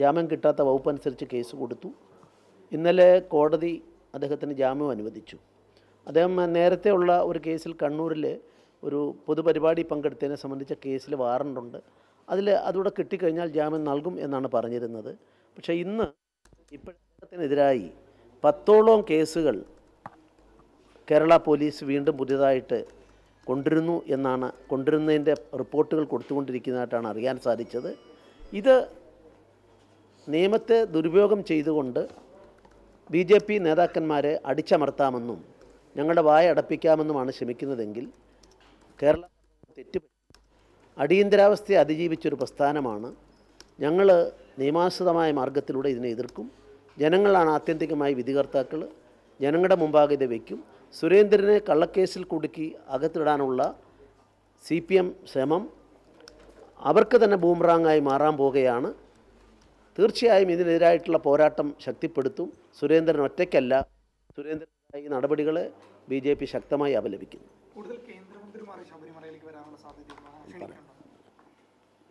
ജാമ്യം കിട്ടാത്ത വകുപ്പ് അനുസരിച്ച് കേസ് കൊടുത്തു. ഇന്നലെ കോടതി അദ്ദേഹത്തിന് ജാമ്യം അനുവദിച്ചു. അദ്ദേഹം നേരത്തെ ഉള്ള ഒരു കേസിൽ കണ്ണൂരിൽ ഒരു പൊതുപരിപാടി പങ്കെടുത്തതിനെ സംബന്ധിച്ച കേസിൽ വാറണ്ടുണ്ട് അതിൽ അതുകൂടെ കിട്ടിക്കഴിഞ്ഞാൽ ജാമ്യം നൽകും എന്നാണ് പറഞ്ഞിരുന്നത്. പക്ഷേ ഇന്ന് ഇപ്പോഴത്തിനെതിരായി പത്തോളം കേസുകൾ കേരള പോലീസ് വീണ്ടും പുതിയതായിട്ട് കൊണ്ടിരുന്നു എന്നാണ് കൊണ്ടുവരുന്നതിന്റെ റിപ്പോർട്ടുകൾ കൊടുത്തുകൊണ്ടിരിക്കുന്നതായിട്ടാണ് അറിയാൻ സാധിച്ചത്. ഇത് നിയമത്തെ ദുരുപയോഗം ചെയ്തുകൊണ്ട് ബി ജെ പി നേതാക്കന്മാരെ അടിച്ചമർത്താമെന്നും ഞങ്ങളുടെ വായ അടപ്പിക്കാമെന്നുമാണ് ശ്രമിക്കുന്നതെങ്കിൽ കേരള തെറ്റ് അടിയന്തരാവസ്ഥയെ അതിജീവിച്ചൊരു പ്രസ്ഥാനമാണ്. ഞങ്ങൾ നിയമാനുസൃതമായ മാർഗത്തിലൂടെ ഇതിനെ എതിർക്കും. ജനങ്ങളാണ് ആത്യന്തികമായി വിധികർത്താക്കൾ ജനങ്ങളുടെ മുമ്പാകെ ഇത് വയ്ക്കും സുരേന്ദ്രനെ കള്ളക്കേസിൽ കുടുക്കി അകത്തിടാനുള്ള സി പി എം ശ്രമം. അവർക്ക് തന്നെ ബൂംറാങ്ങായി മാറാൻ പോവുകയാണ്. തീർച്ചയായും ഇതിനെതിരായിട്ടുള്ള പോരാട്ടം ശക്തിപ്പെടുത്തും. സുരേന്ദ്രൻ ഒറ്റയ്ക്കല്ല. സുരേന്ദ്രൻ ഈ നടപടികളെ ബി ജെ പി ശക്തമായി അപലപിക്കുന്നു. കൂടുതൽ കേന്ദ്രമന്ത്രിമാർ ശബരിമലയിലേക്ക് വരാനുള്ള സാധ്യതയുണ്ടോ?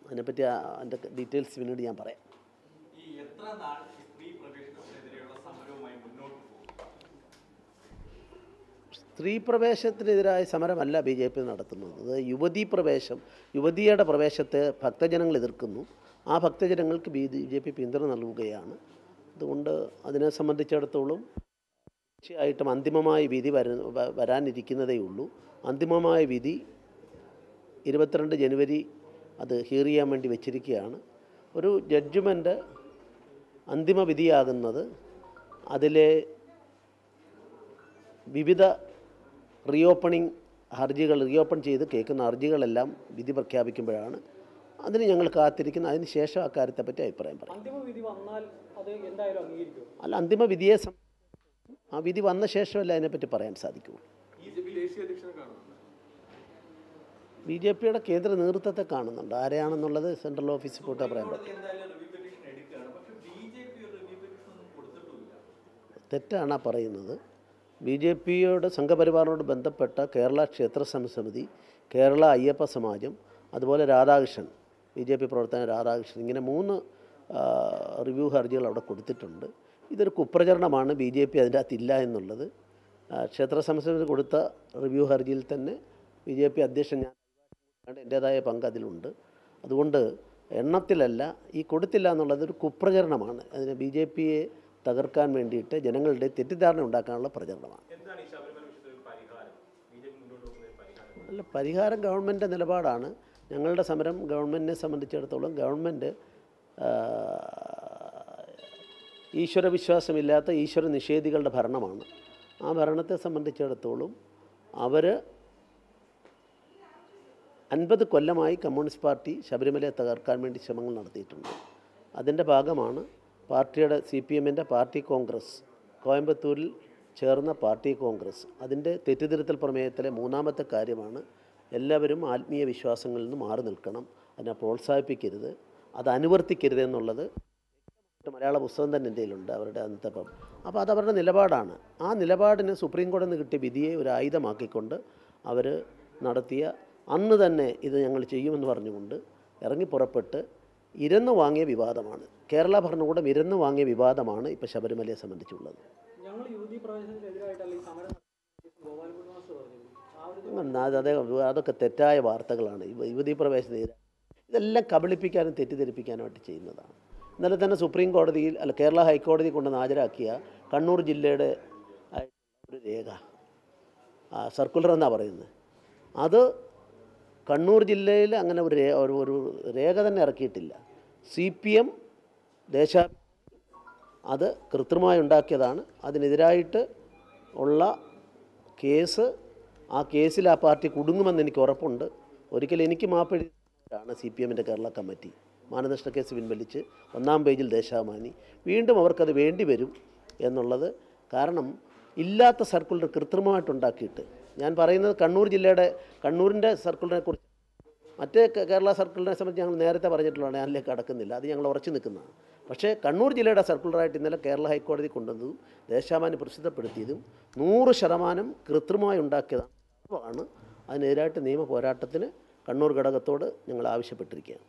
അതിനെപ്പറ്റി അതിന്റെ ഡീറ്റെയിൽസ് പിന്നീട് ഞാൻ പറയാം. ഈ എത്ര നാൾ സ്ത്രീ പ്രവേശനത്തിനെതിരെയുള്ള സമരവുമായി മുന്നോട്ട് പോകും? സ്ത്രീ പ്രവേശനത്തിനെതിരായ സമരമല്ല ബി ജെ പി നടത്തുന്നത്. യുവതീ പ്രവേശം യുവതിയുടെ പ്രവേശത്തെ ഭക്തജനങ്ങൾ എതിർക്കുന്നു. ആ ഭക്തജനങ്ങൾക്ക് ബി ജെ പി പിന്തുണ നൽകുകയാണ്. അതുകൊണ്ട് അതിനെ സംബന്ധിച്ചിടത്തോളം തീർച്ചയായിട്ടും അന്തിമമായ വിധി വര വരാനിരിക്കുന്നതേ ഉള്ളൂ. അന്തിമമായ വിധി ഇരുപത്തിരണ്ട് ജനുവരി അത് ഹിയർ ചെയ്യാൻ വേണ്ടി വെച്ചിരിക്കുകയാണ്. ഒരു ജഡ്ജ്മെന്റ് അന്തിമ വിധിയാകുന്നത് അതിലെ വിവിധ റീഓപ്പണിംഗ് ഹർജികൾ റീഓപ്പൺ ചെയ്ത് കേൾക്കുന്ന ഹർജികളെല്ലാം വിധി പ്രഖ്യാപിക്കുമ്പോഴാണ്. അതിന് ഞങ്ങൾ കാത്തിരിക്കുന്നു. അതിന് ശേഷം അക്കാര്യത്തെപ്പറ്റി അഭിപ്രായം പറയാം. അന്തിമ വിധി വന്നാൽ അത് എന്തായാലും അംഗീകരിക്കും അല്ല അന്തിമ വിധിയെ ആ വിധി വന്ന ശേഷമല്ല അതിനെപ്പറ്റി പറയാൻ സാധിക്കുള്ളൂ. ബി ജെ പിയുടെ കേന്ദ്ര നേതൃത്വത്തെ കാണുന്നുണ്ട്. ആരെയാണെന്നുള്ളത് സെൻട്രൽ ഓഫീസിൽ പോയിട്ട് പറയാൻ പറ്റും എന്തായാലും റിവ്യൂ പെറ്റീഷൻ എടുക്കുകയാണ്. പക്ഷെ ബി ജെ പി ഒരു റിവ്യൂ പെറ്റീഷൻ ഒന്നും കൊടുത്തിട്ടുമില്ല. തെറ്റാണ് ആ പറയുന്നത്. ബി ജെ പിയോട് സംഘപരിവാറിനോട് ബന്ധപ്പെട്ട കേരള ക്ഷേത്ര സമിതി കേരള അയ്യപ്പ സമാജം അതുപോലെ രാധാകൃഷ്ണൻ ബി ജെ പി പ്രവർത്തകൻ രാധാകൃഷ്ണൻ ഇങ്ങനെ മൂന്ന് റിവ്യൂ ഹർജികൾ അവിടെ കൊടുത്തിട്ടുണ്ട്. ഇതൊരു കുപ്രചരണമാണ്. ബി ജെ പി അതിന്റെ അകത്തില്ല എന്നുള്ളത് ക്ഷേത്ര സമിതി കൊടുത്ത റിവ്യൂ ഹർജിയിൽ തന്നെ ബി ജെ പി അധ്യക്ഷൻ ഞാൻ എന്റേതായ പങ്ക് അതിലുണ്ട്. അതുകൊണ്ട് എണ്ണത്തിലല്ല ഈ കൊടുത്തില്ല എന്നുള്ളത് ഒരു കുപ്രചരണമാണ്. അതിന് ബി ജെ പിയെ തകർക്കാൻ വേണ്ടിയിട്ട് ജനങ്ങളുടെ തെറ്റിദ്ധാരണ ഉണ്ടാക്കാനുള്ള പ്രചരണമാണ്. അല്ല പരിഹാരം ഗവൺമെന്റ് നിലപാടാണ്. ഞങ്ങളുടെ സമരം ഗവൺമെന്റിനെ സംബന്ധിച്ചിടത്തോളം ഗവൺമെന്റ് ഈശ്വരവിശ്വാസമില്ലാത്ത ഈശ്വര നിഷേധികളുടെ ഭരണമാണ്. ആ ഭരണത്തെ സംബന്ധിച്ചിടത്തോളം അവർ അൻപത് കൊല്ലമായി കമ്മ്യൂണിസ്റ്റ് പാർട്ടി ശബരിമലയെ തകർക്കാൻ വേണ്ടി ശ്രമങ്ങൾ നടത്തിയിട്ടുണ്ട്. അതിന്റെ ഭാഗമാണ് പാർട്ടിയുടെ സി പി എമ്മിന്റെ പാർട്ടി കോൺഗ്രസ് കോയമ്പത്തൂരിൽ ചേർന്ന പാർട്ടി കോൺഗ്രസ്. അതിന്റെ തെറ്റിദ്ധരുത്തൽ പ്രമേയത്തിലെ മൂന്നാമത്തെ കാര്യമാണ് എല്ലാവരും ആത്മീയ വിശ്വാസങ്ങളിൽ നിന്ന് മാറി നിൽക്കണം. അതിനെ പ്രോത്സാഹിപ്പിക്കരുത്. അത് അനുവർത്തിക്കരുത് എന്നുള്ളത് മലയാള പുസ്തകം തന്നെ കയ്യിലുണ്ട് അവരുടെ അന്നത്തെ അപ്പം. അപ്പോൾ അവരുടെ നിലപാടാണ്. ആ നിലപാടിന് സുപ്രീം കോടതി നിന്ന് കിട്ടിയ വിധിയെ ഒരു ആയുധമാക്കിക്കൊണ്ട് അവർ നടത്തിയ അന്ന് തന്നെ ഇത് ഞങ്ങൾ ചെയ്യുമെന്ന് പറഞ്ഞുകൊണ്ട് ഇറങ്ങി പുറപ്പെട്ട് ഇരന്ന് വാങ്ങിയ വിവാദമാണ്. കേരള ഭരണകൂടം ഇരന്ന് വാങ്ങിയ വിവാദമാണ് ഇപ്പോൾ ശബരിമലയെ സംബന്ധിച്ചുള്ളത്. ഞങ്ങൾ യുവതി പ്രവേശനത്തിനെതിരായിട്ടല്ല ഈ സമരം നടത്തുന്നത് ഗോപാലപുരം മാസ്റ്റർ പറഞ്ഞത് അതേ അതൊക്കെ തെറ്റായ വാർത്തകളാണ്. യുവ- യുവതീ പ്രവേശന ഇതെല്ലാം കബളിപ്പിക്കാനും തെറ്റിദ്ധരിപ്പിക്കാനുമായിട്ട് ചെയ്യുന്നതാണ്. ഇന്നലെ തന്നെ സുപ്രീം കോടതിയിൽ അല്ല കേരള ഹൈക്കോടതി കൊണ്ടുവന്ന് ഹാജരാക്കിയ കണ്ണൂർ ജില്ലയുടെ ഒരു രേഖ സർക്കുലർ എന്നാണ് പറയുന്നത്. അത് കണ്ണൂർ ജില്ലയിൽ അങ്ങനെ ഒരു രേ- ഒരു രേഖ തന്നെ ഇറക്കിയിട്ടില്ല. സി പി എം ദേശ അത് കൃത്രിമമായി ഉണ്ടാക്കിയതാണ്. അതിനെതിരായിട്ട് ഉള്ള കേസ് ആ കേസിൽ ആ പാർട്ടി കുടുങ്ങുമെന്ന് എനിക്ക് ഉറപ്പുണ്ട്. ഒരിക്കൽ എനിക്ക് മാപ്പെഴുതിയാണ് സി പി എമ്മിന്റെ കേരള കമ്മിറ്റി. മാനനഷ്ട കേസ് പിൻവലിച്ച് ഒന്നാം പേജിൽ ദേശാമാനി വീണ്ടും അവർക്കത് വേണ്ടി വരും എന്നുള്ളത് കാരണം ഇല്ലാത്ത സർക്കുലർ കൃത്രിമമായിട്ടുണ്ടാക്കിയിട്ട്. ഞാൻ പറയുന്നത് കണ്ണൂർ ജില്ലയുടെ കണ്ണൂരിന്റെ സർക്കുലറിനെ കുറിച്ച് മറ്റേ കേരള സർക്കുലറിനെ സംബന്ധിച്ച് ഞങ്ങൾ നേരത്തെ പറഞ്ഞിട്ടുള്ളതാണ് അതിലേക്ക് കടക്കുന്നില്ല. അത് ഞങ്ങൾ ഉറച്ചു നിൽക്കുന്നതാണ്. പക്ഷേ കണ്ണൂർ ജില്ലയുടെ സർക്കുലറായിട്ട് ഇന്നലെ കേരള ഹൈക്കോടതി കൊണ്ടുവന്നതും ദേശാമാനി പ്രസിദ്ധപ്പെടുത്തിയതും നൂറ് ശതമാനം കൃത്രിമമായി ഉണ്ടാക്കിയതാണ്. അതിനെതിരായിട്ട് നിയമ പോരാട്ടത്തിന് കണ്ണൂർ ഘടകത്തോട് ഞങ്ങൾ ആവശ്യപ്പെട്ടിരിക്കുകയാണ്.